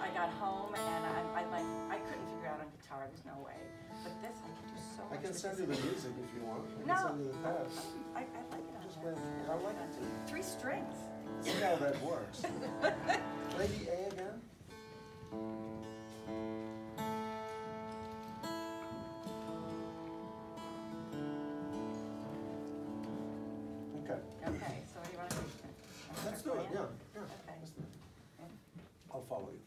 I got home and I, I like, I couldn't figure out on guitar, there's no way. But this, I can do so much. I can send you the music if you want. I can No. send you the tabs. I, I like it on Just I like it too. Three strings. See how that works. Lady A again? Okay, Okay, so what do you wanna do? let's do it, yeah, yeah. Okay. let's do it. Okay. I'll follow you.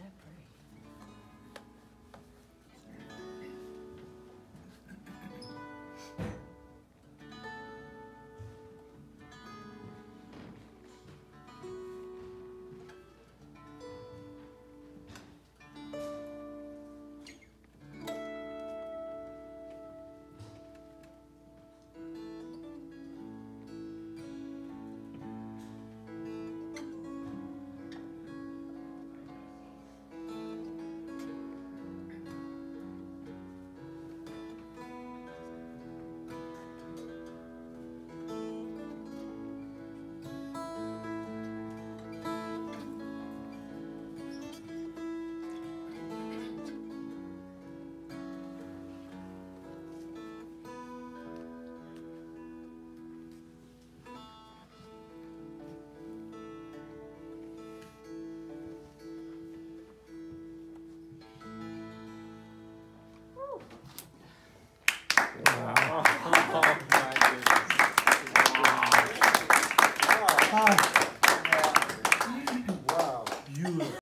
that pretty?